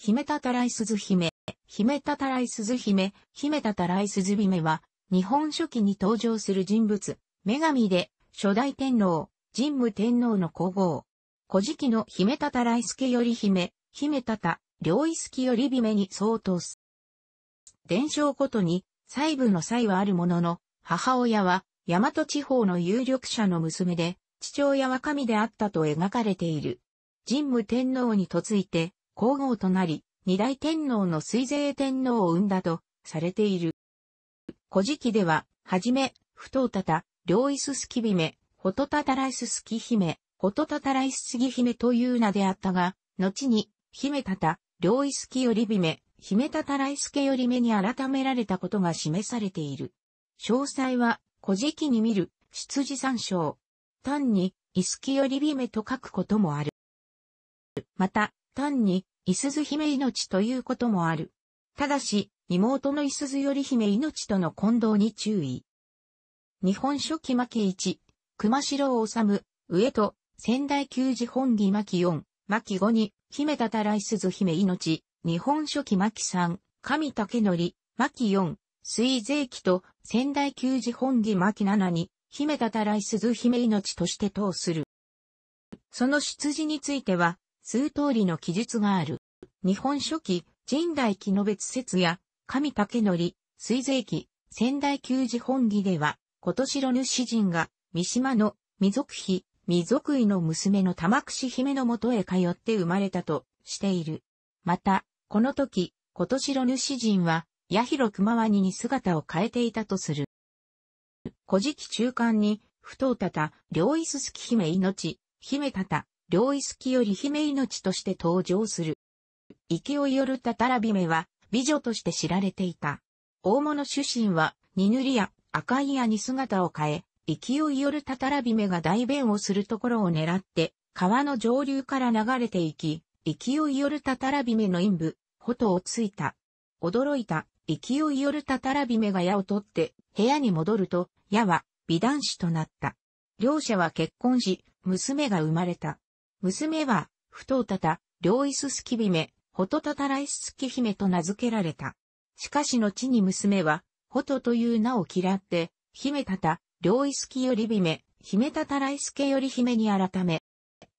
姫たたらい鈴姫、姫たたらい鈴姫、姫たたらい鈴姫は、日本書紀に登場する人物、女神で、初代天皇、神武天皇の皇后。古事記の姫たたらい助より姫、姫たた、両意助より姫に相当す。伝承ごとに、細部の際はあるものの、母親は、大和地方の有力者の娘で、父親は神であったと描かれている。神武天皇に嫁いて、皇后となり、二代天皇の水税天皇を生んだとされている。古事記では、はじめ、不当たた、両イススキ姫、ホトタタライススキ姫、ホトタタライススギ姫という名であったが、後に、姫たた、両イスキより姫、姫たたらいすけより目に改められたことが示されている。詳細は、古事記に見る、出自参照。単に、イスキより姫と書くこともある。また、単に、イスズ姫命ということもある。ただし、妹のイスズより姫命との混同に注意。日本書紀巻1、熊城治、上と、仙台旧寺本義巻4、巻5に、姫たたらいすず姫命、日本書紀巻3、神竹則、巻4、水税記と仙台旧寺本義巻7に、姫たたらいすず姫命として通する。その出自については、数通りの記述がある。日本書紀、神代記の別説や、神竹則、水税記、仙台旧寺本義では、今年の主人が、三島の、未族妃、未族医の娘の玉串姫のもとへ通って生まれたとしている。また、この時、今年の主人は、八広熊ワニに姿を変えていたとする。古事記中間に、不当たた、両イススキ姫命、姫たた、両イスキより姫命として登場する。勢いよるたたら姫は、美女として知られていた。大物主神は、ニヌリや赤い矢に姿を変え、勢いよるたたら姫が大便をするところを狙って、川の上流から流れていき、勢いよるたたら姫の陰部、ホトをついた。驚いた、勢いよるたたら姫が矢を取って、部屋に戻ると、矢は美男子となった。両者は結婚し、娘が生まれた。娘は、不当たた、両イススキ姫、ホトタタライススキ姫と名付けられた。しかし後に娘は、ホトという名を嫌って、姫たた、両イスキより姫、姫たたらいすけより姫に改め、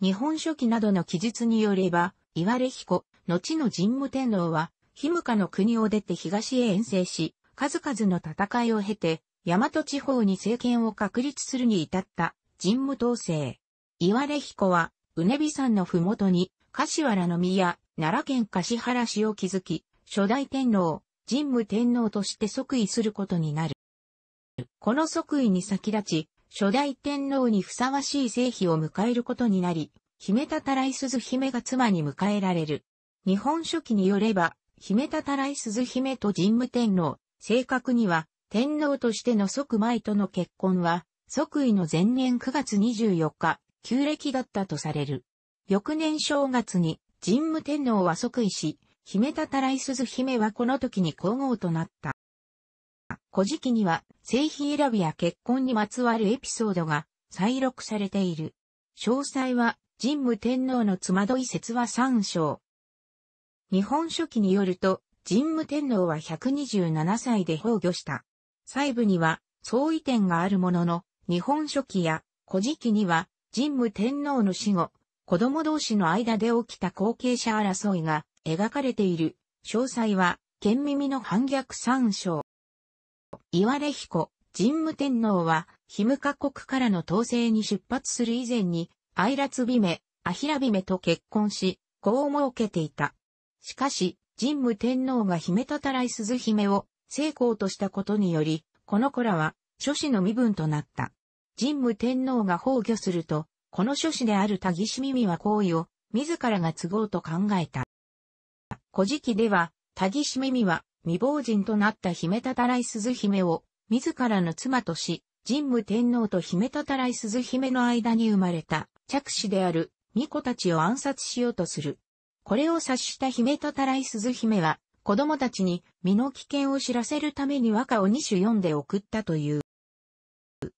日本書紀などの記述によれば、岩れ彦、後の神武天皇は、ヒムカの国を出て東へ遠征し、数々の戦いを経て、大和地方に政権を確立するに至った神武統制。岩れ彦は、うねび山のふもとに、柏原の宮、奈良県橿原市を築き、初代天皇、神武天皇として即位することになる。この即位に先立ち、初代天皇にふさわしい聖妃を迎えることになり、姫たたらい鈴姫が妻に迎えられる。日本書紀によれば、姫たたらい鈴姫と神武天皇、正確には、天皇としての即前との結婚は、即位の前年9月24日、旧暦だったとされる。翌年正月に、神武天皇は即位し、姫たたらい鈴姫はこの時に皇后となった。古事記には、製品選びや結婚にまつわるエピソードが再録されている。詳細は、神武天皇のつまどい説は参照。日本書紀によると、神武天皇は127歳で崩御した。細部には相違点があるものの、日本書紀や古事記には、神武天皇の死後、子供同士の間で起きた後継者争いが描かれている。詳細は、県耳の反逆参照。岩れ彦、神武天皇は、ヒムカ国からの統制に出発する以前に、アイラツビメ、アヒラビメと結婚し、子を設けていた。しかし、神武天皇が姫たたらい鈴姫を成功としたことにより、この子らは諸子の身分となった。神武天皇が崩御すると、この諸子であるタギシミミは行為を自らが都合と考えた。古事記では、タギシミミは未亡人となった姫たたらい鈴姫を自らの妻とし、神武天皇と姫たたらい鈴姫の間に生まれた着子である巫女たちを暗殺しようとする。これを察した姫たたらい鈴姫は子供たちに身の危険を知らせるために和歌を二種読んで送ったという。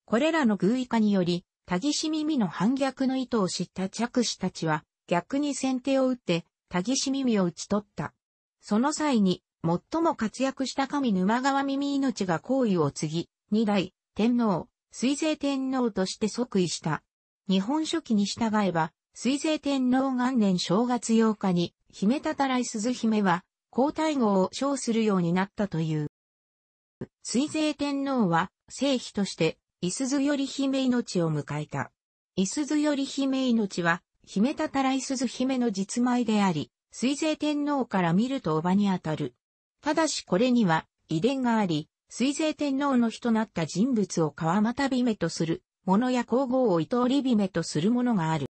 これらの偶意化により、タギシ耳の反逆の意図を知った着子たちは逆に先手を打ってタギシ耳を討ち取った。その際に、最も活躍した神沼川耳命が行為を継ぎ、二代、天皇、水税天皇として即位した。日本書紀に従えば、水税天皇元年正月8日に、姫たたらい鈴姫は、皇太后を称するようになったという。水税天皇は、聖妃として、いすずより姫命を迎えた。いすずより姫命は、姫たたらい鈴姫の実前であり、水税天皇から見るとおばにあたる。ただしこれには、遺伝があり、水税天皇の日となった人物を川又姫とする者や皇后を伊藤利姫とする者がある。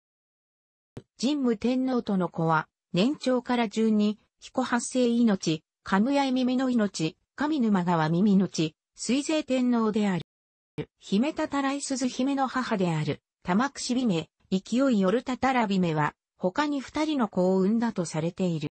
神武天皇との子は、年長から順に、彦発生命、神谷耳の命、上沼川耳命、水税天皇である。姫たたらい鈴姫の母である、玉串姫、勢いよるたたら姫は、他に二人の子を産んだとされている。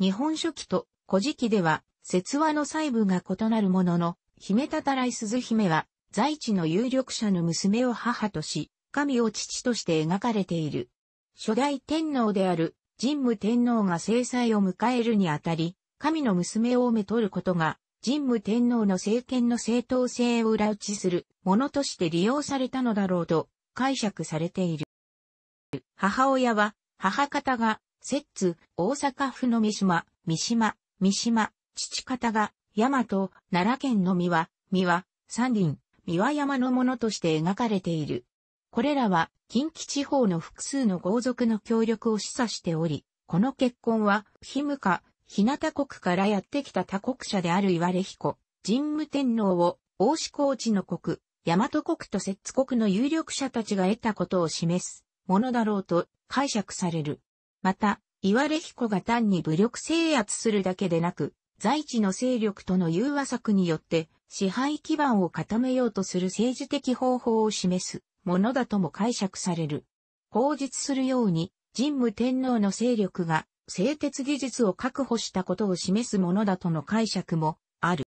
日本書紀と古事記では、説話の細部が異なるものの、姫たたらい鈴姫は、在地の有力者の娘を母とし、神を父として描かれている。初代天皇である神武天皇が制裁を迎えるにあたり、神の娘をめとることが、神武天皇の政権の正当性を裏打ちするものとして利用されたのだろうと解釈されている。母親は、母方が、摂津、大阪府の三島、三島、三島、父方が、大和、奈良県の三輪、三輪、山林、三輪山のものとして描かれている。これらは近畿地方の複数の豪族の協力を示唆しており、この結婚は、日向、日向国からやってきた他国者である岩れ彦、神武天皇を、大志高地の国、大和国と摂津国の有力者たちが得たことを示すものだろうと解釈される。また、岩れ彦が単に武力制圧するだけでなく、在地の勢力との融和策によって支配基盤を固めようとする政治的方法を示すものだとも解釈される。口実するように、神武天皇の勢力が製鉄技術を確保したことを示すものだとの解釈もある。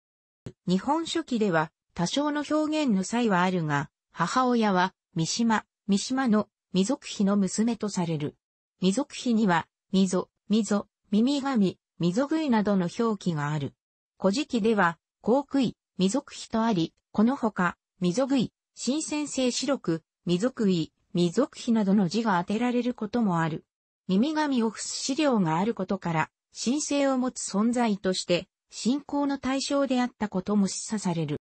日本書紀では多少の表現の際はあるが、母親は三島、三島の未族妃の娘とされる。未族妃には、溝、溝、耳神、溝食いなどの表記がある。古事記では、航空位、未族妃とあり、このほか、溝食い、新鮮性白く、未族位、未族妃などの字が当てられることもある。耳神を伏す資料があることから、神聖を持つ存在として、信仰の対象であったことも示唆される。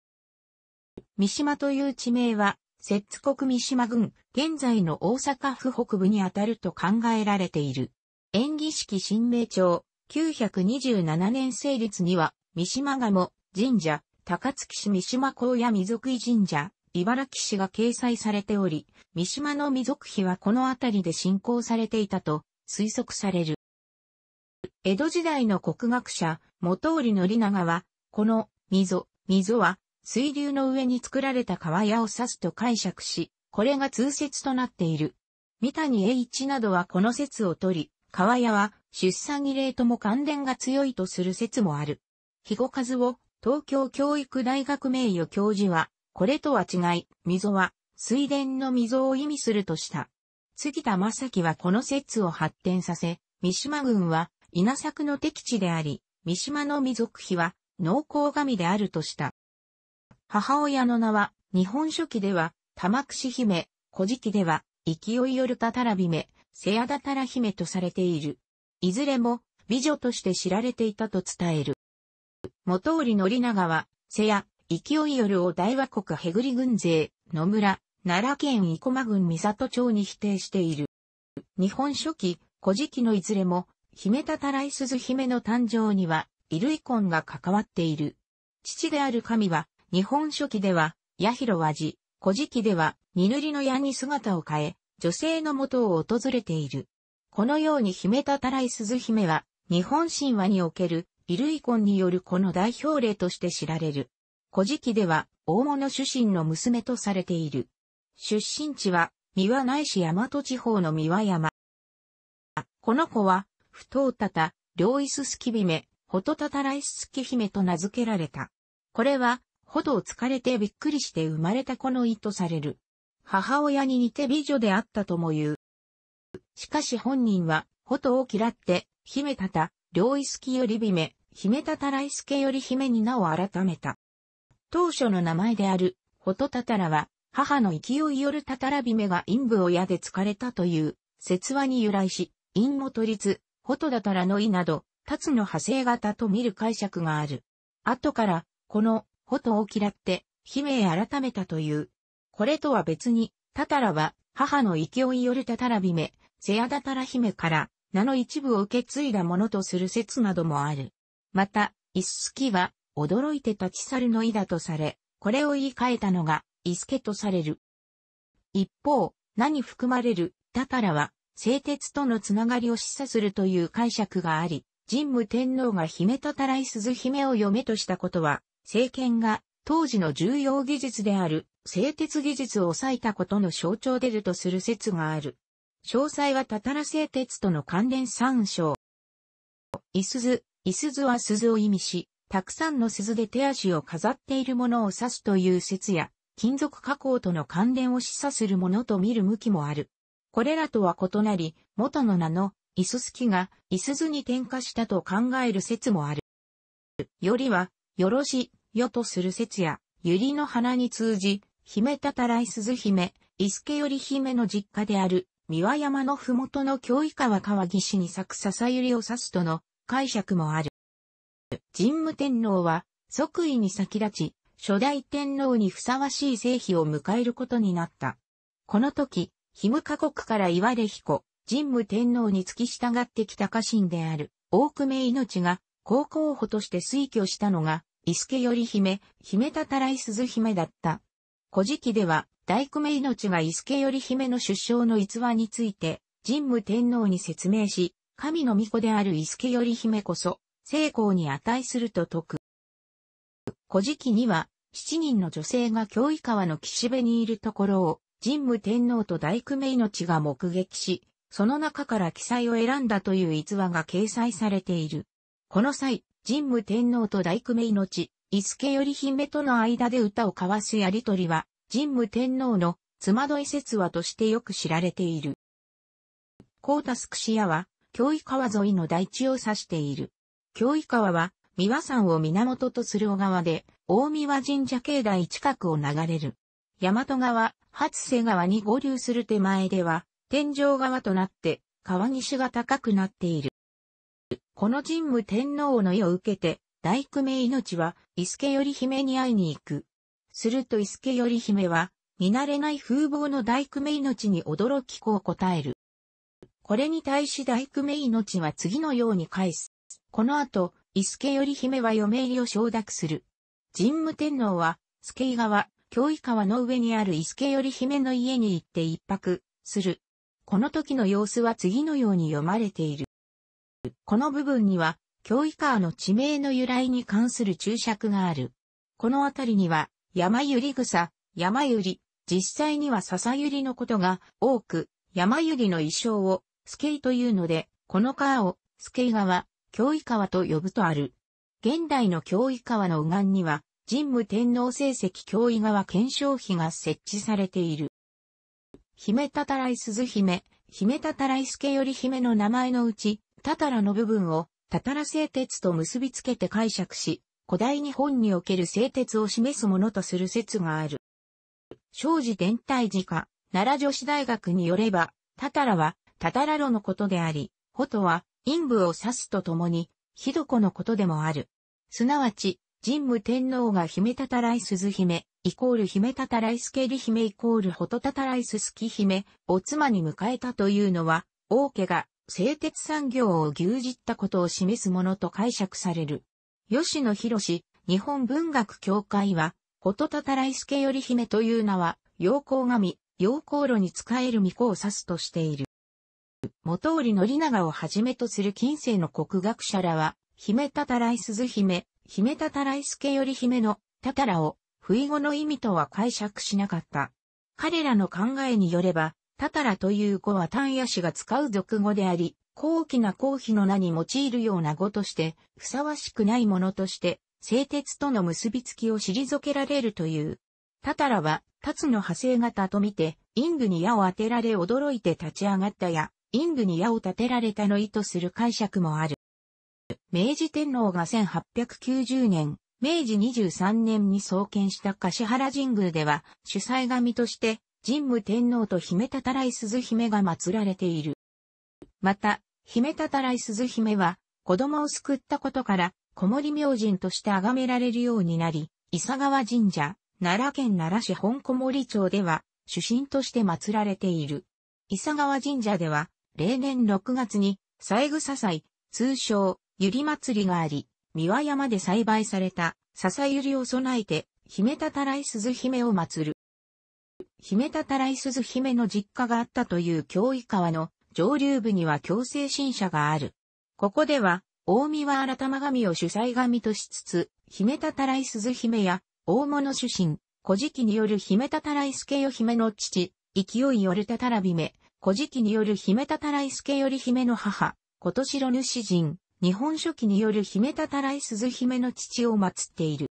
三島という地名は、摂津国三島郡、現在の大阪府北部にあたると考えられている。演技式新名帳、927年成立には、三島鴨神社、高槻市三島高野未族神社、茨城市が掲載されており、三島の未族碑はこの辺りで信仰されていたと推測される。江戸時代の国学者、元織宣長は、この溝、溝は水流の上に作られた川屋を指すと解釈し、これが通説となっている。三谷栄一などはこの説を取り、川屋は出産儀礼とも関連が強いとする説もある。肥後和夫、東京教育大学名誉教授は、これとは違い、溝は水田の溝を意味するとした。杉田正樹はこの説を発展させ、三島郡は稲作の敵地であり、三島の未族碑は農耕神であるとした。母親の名は、日本書紀では、玉串姫、古事記では、勢いよるたたら姫、せやだたら姫とされている。いずれも、美女として知られていたと伝える。元織宣長は、せや、勢いよるを大和国へぐり軍勢、野村、奈良県生駒郡三里町に否定している。日本書紀、古事記のいずれも、姫たたらい鈴姫の誕生には、衣類婚が関わっている。父である神は、日本書紀では、八広和寺、古事記では、二塗りの矢に姿を変え、女性の元を訪れている。このように姫たたらい鈴姫は、日本神話における、衣類婚によるこの代表例として知られる。古事記では、大物主神の娘とされている。出身地は、三輪ないし大和地方の三輪山。この子は、不当たた、両椅子すき姫、ほとたたらいすき姫と名付けられた。これは、ほどを疲れてびっくりして生まれた子の意とされる。母親に似て美女であったとも言う。しかし本人は、ほとを嫌って、姫たた、両意識より姫、姫たたらいすけより姫に名を改めた。当初の名前である、ホトタタラは、母の勢いよるたたら姫が陰部を矢で疲れたという説話に由来し、陰元立、ホトダタラの意など、立つの派生型と見る解釈がある。後から、この、ホトを嫌って、姫へ改めたという。これとは別に、タタラは、母の勢いよるタタラ姫、セアダタラ姫から、名の一部を受け継いだものとする説などもある。また、イススキは、驚いて立ち去るの意だとされ、これを言い換えたのが、イスケとされる。一方、名に含まれる、タタラは、製鉄とのつながりを示唆するという解釈があり、神武天皇が姫たたらい鈴姫を嫁としたことは、政権が当時の重要技術である製鉄技術を抑えたことの象徴でるとする説がある。詳細はたたら製鉄との関連参照。いすず、いすずは鈴を意味し、たくさんの鈴で手足を飾っているものを指すという説や、金属加工との関連を示唆するものと見る向きもある。これらとは異なり、元の名の、イススキが、イスズに転化したと考える説もある。よりは、よろし、よとする説や、ゆりの花に通じ、姫たたらい鈴姫、伊助より姫の実家である、三輪山のふもとの京井川川岸に咲く笹百合を指すとの解釈もある。神武天皇は、即位に先立ち、初代天皇にふさわしい聖妃を迎えることになった。この時、ヒムカ国から岩出彦、神武天皇に付き従ってきた家臣である、大久米命が、高候補として推挙したのが、伊助より姫、姫たたらい鈴姫だった。古事記では、大久米命が伊助より姫の出生の逸話について、神武天皇に説明し、神の御子である伊助より姫こそ、成功に値すると説く。古事記には、七人の女性が京井川の岸辺にいるところを、神武天皇と大工名命が目撃し、その中から記載を選んだという逸話が掲載されている。この際、神武天皇と大工名命、伊助より姫との間で歌を交わすやりとりは、神武天皇の妻戸い説話としてよく知られている。コータスクシアは、京井川沿いの大地を指している。京井川は、三輪山を源とする小川で、大三輪神社境内近くを流れる。大和川、初瀬川に合流する手前では、天井川となって、川岸が高くなっている。この神武天皇の意を受けて、大工名命は、伊助より姫に会いに行く。すると伊助より姫は、見慣れない風貌の大工名命に驚きこう答える。これに対し大工名命は次のように返す。この後、伊助より姫は嫁入りを承諾する。神武天皇は、助井川、京井川の上にある伊助より姫の家に行って一泊する。この時の様子は次のように読まれている。この部分には、京井川の地名の由来に関する注釈がある。このあたりには、山ゆり草、山ゆり、実際には笹ゆりのことが多く、山ゆりの衣装を、スケイというので、この川を、スケイ川、京井川と呼ぶとある。現代の京井川の右岸には、神武天皇成績教井川検証碑が設置されている。姫たたらい鈴姫、姫たたらい助より姫の名前のうち、たたらの部分を、たたら製鉄と結びつけて解釈し、古代日本における製鉄を示すものとする説がある。庄司伝体寺家、奈良女子大学によれば、たたらは、たたらろのことであり、ほとは、陰部を指すとともに、ひどこのことでもある。すなわち、神武天皇が姫たたらい鈴姫、イコール姫たたらいすけり姫イコールほとたたらいすすき姫を妻に迎えたというのは、王家が製鉄産業を牛耳ったことを示すものと解釈される。吉野博士、日本文学協会は、ほとたたらいすけより姫という名は、陽光神、陽光炉に使える巫女を指すとしている。元織宣長をはじめとする近世の国学者らは、姫たたらい鈴姫、姫たたらいすけより姫のたたらを不意語の意味とは解釈しなかった。彼らの考えによれば、たたらという語は単野氏が使う俗語であり、高貴な公妃の名に用いるような語として、ふさわしくないものとして、製鉄との結びつきを退けられるという。たたらは、立つの派生型とみて、イングに矢を当てられ驚いて立ち上がったや、陰部に矢を立てられたの意とする解釈もある。明治天皇が1890年、明治23年に創建した橿原神宮では、主催神として、神武天皇と姫たたらい鈴姫が祀られている。また、姫たたらい鈴姫は、子供を救ったことから、子守明神として崇められるようになり、伊佐川神社、奈良県奈良市本小森町では、主神として祀られている。伊佐川神社では、例年6月に、三枝祭、通称、ゆり祭りがあり、三輪山で栽培された、笹ゆりを備えて、姫たたらい鈴姫を祀る。姫たたらい鈴姫の実家があったという京井川の上流部には強制新社がある。ここでは、大見は新玉神を主催神としつつ、姫たたらい鈴姫や、大物主神、古事記による姫たたらい助よ姫の父、勢いよるたたら姫、古事記による姫たたらい助より姫の母、今年の主人、日本書紀による姫たたらい鈴姫の父を祀っている。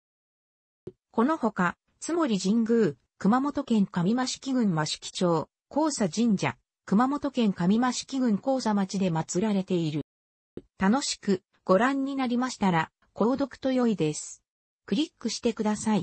このほか、つもり神宮、熊本県上益城郡益城町、高佐神社、熊本県上益城郡高佐町で祀られている。楽しくご覧になりましたら、購読と良いです。クリックしてください。